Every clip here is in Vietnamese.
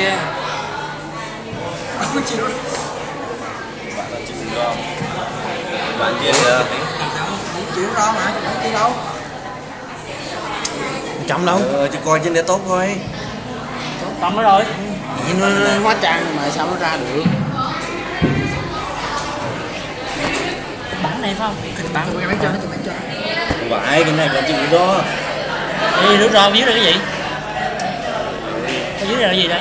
kia. Không chịu đâu. Bạn là chịu không bạn kia kìa không chịu đâu mà không chịu đâu? Chậm đâu? Ờ chứ coi trên để tốt thôi. Tầm đó rồi. Vậy nó, nó hóa trang mà sao nó ra được? Bản này phải không? Kịch bản tụi em cho tụi em cho phải cái này còn chịu đó. Đi đúng rồi dưới là cái gì? Ở dưới là cái gì đây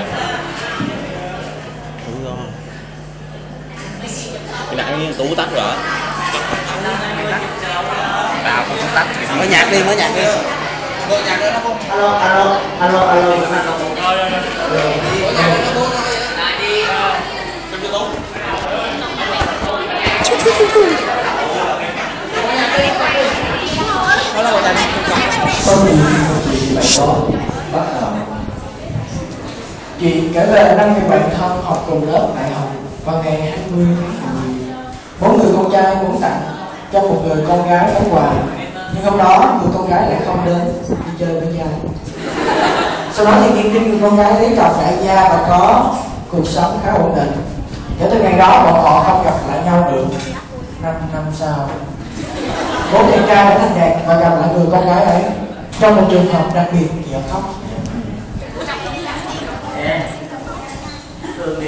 nãy tú tắt rồi. Tao không tắt mở nhạc đi. Mở nhạc đi Mở nhạc nữa nó không alo alo alo. Alo chuyện kể về năm người bạn thân học cùng lớp đại học vào ngày 20 tháng 10 bốn người con trai muốn tặng cho một người con gái món quà nhưng hôm đó, người con gái lại không đến đi chơi với nhau. Sau đó thì nghiên cứu người con gái lấy chồng đại gia và có cuộc sống khá ổn định, kể từ ngày đó bọn họ không gặp lại nhau được. Năm năm sau, bố chàng trai đã thành đạt và gặp lại người con gái ấy trong một trường hợp đặc biệt giờ khóc. Thường thì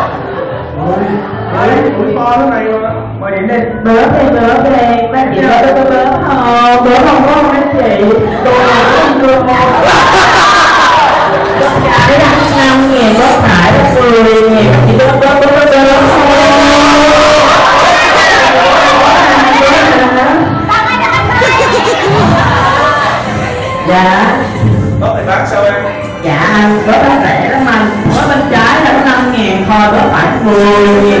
Ủi to thế này mà mời điện đi bớt bớt mấy chị bớt bớt bớt không bớt không có mấy chị đồ không được cái đăng năm ngàn bớt phải mười ngàn chị bớt bớt bớt bớt bớt dạ Đó thì bán sao em? Dạ anh bớt nó rẻ lắm anh. Bớt bên trái là có năm ngàn thôi bớt phải mười ngàn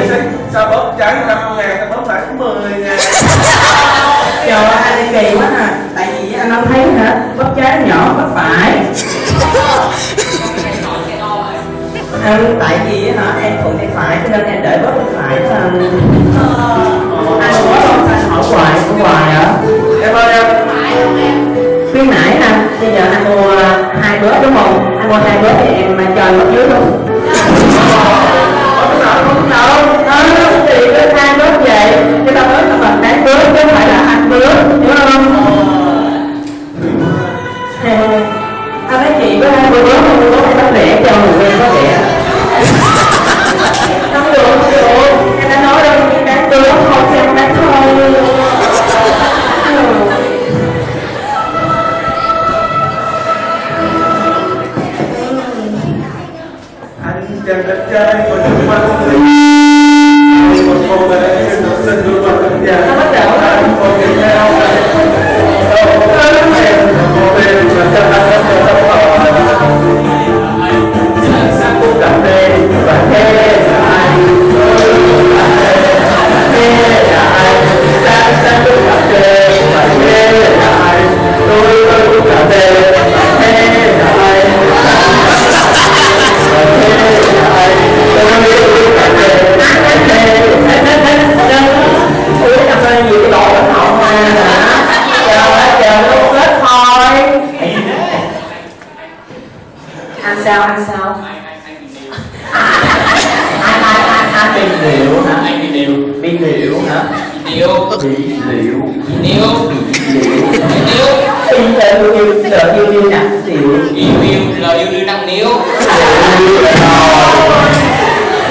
Bóp trái 5 ngàn, sao bóp phải 10 ngàn trời ơi anh đi kỳ quá à tại vì anh không thấy hả bớt trái nhỏ bớt phải. Anh tại vì hả em thuận tay phải cho nên em đợi bớt bên phải thôi anh anh có không anh hỏi hoài hỏi hoài hả? Em ơi em. Khuyến mãi anh bây giờ anh mua hai bớt đúng không? Anh mua hai bớt thì em cho bớt dưới luôn chàng liệu yêu sợ yêu yêu nè Liệu yêu yêu lời yêu đương năng níu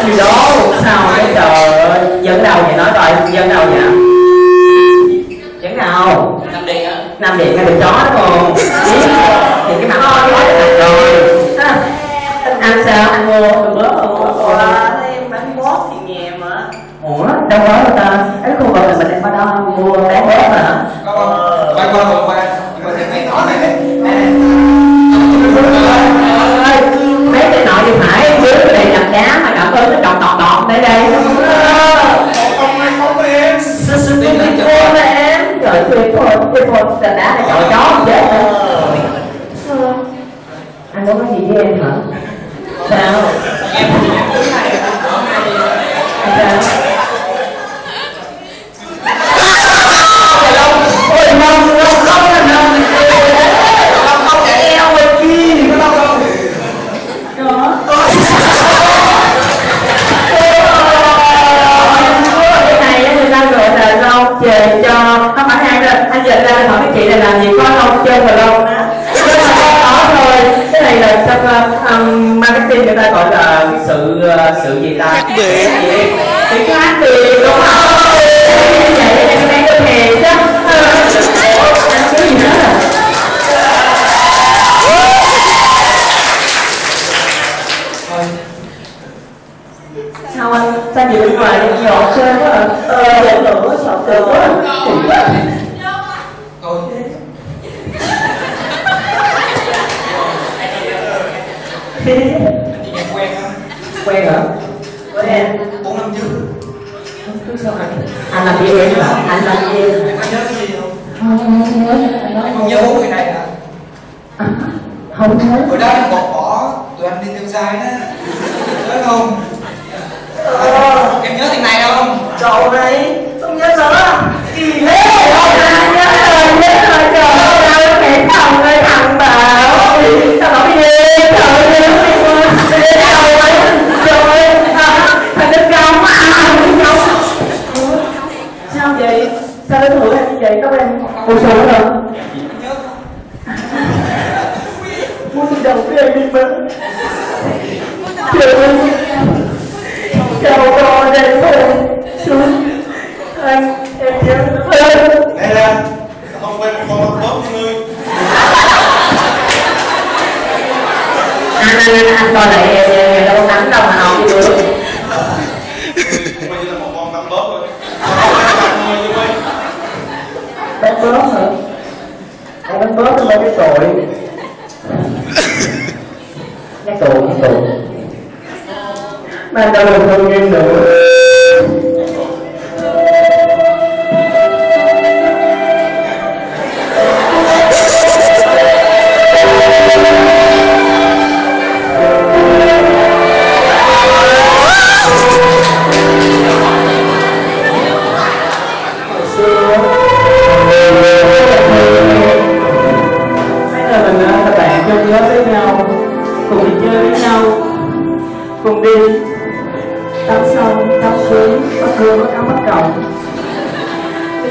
gì đó sao cái trời ơi dẫn đầu vậy nói rồi dẫn đầu vậy dẫn đầu năm điện á nam điện ngay được chó đúng không thì cái mặt nó chó là rồi À, anh sao anh mua được bớt không ủa em bán bót thì nghề mà ủa đâu có đâu ta cái khu vực này mình đang có đâu mua bán bớt mà Quay qua quay qua Quay qua cái nhỏ này what the matter. Y'all, y'all ta là cái sự uh, sự gì ta? Khác biệt. Sự khác biệt đúng không? Vậy em đang có hề chứ anh cứ gì nữa à sao anh? Sao gì bên ngoài đi nhọt sơn quá à? Ờ giận lửa sọt cờ quá. Khỉ quá anh anh làm gì em hả? Anh làm gì em có nhớ cái gì không? Không nhớ anh nói không nhớ bốn người này hả? Không nhớ. Hồi đó em bỏ bỏ tụi anh đi tiêu sai đó. Nhớ không? Ờ em nhớ thằng này không? Cậu này không nhớ rõ gì thế ủa sao nữa nhớ muốn đi đầu tiên đi mà. Trời ơi chào con đây thôi. Xuống anh em nhớ. Đây là không quen con con bóp như ngươi. Anh coi lại đâu có nắng đâu mà học nó tội. Cái tội cái tội. Mà đâu được không em nữa.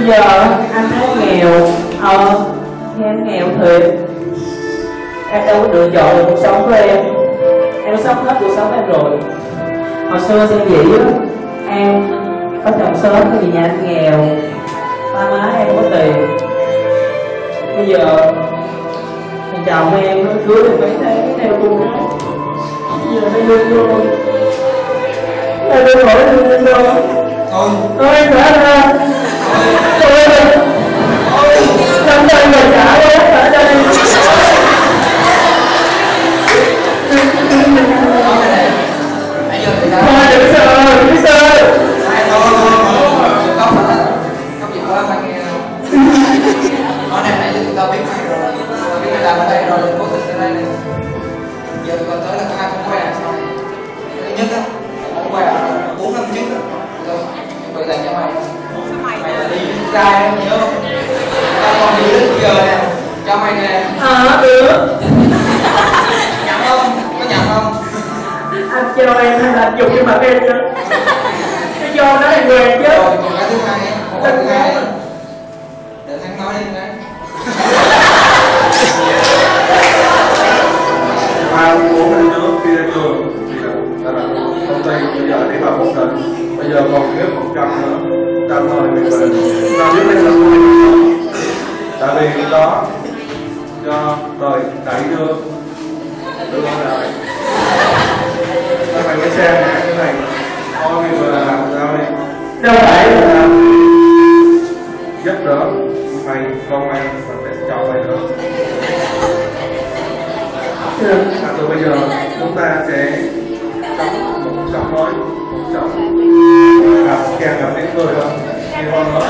Giờ anh thấy nghèo ờ nghe anh nghèo thiệt. Em đâu có lựa chọn được cuộc sống của em. Em sống hết cuộc sống em rồi. Hồi xưa xem dĩ á em có chồng sớm bởi vì nhà anh nghèo ba má em có tiền. Bây giờ thằng chồng em nó cưới được mấy tháng theo cô giờ nó vui vui em đừng hỏi em đâu thôi. Ôi trả ra Cho em hay là anh dùng cái mặt em cho Cái do nó là người chứ. Rồi còn cái thứ hai á còn cái thứ hai? Để thắng nói đi cái Ba khi ra trường thì là đã là công ty bây giờ để vào ổn định. Bây giờ còn thiếu một trăm nữa. Trăm rồi mình về ta biết đây là tôi tại vì lúc đó cho đời đẩy đưa. Đưa lại bạn cái này này thôi mình vừa là làm sao đi Đâu phải là giúp đỡ mày con mày và sẽ cho mày nữa à, từ bây giờ chúng ta sẽ một sống mới một gặp càng gặp hơn nhiều hơn nữa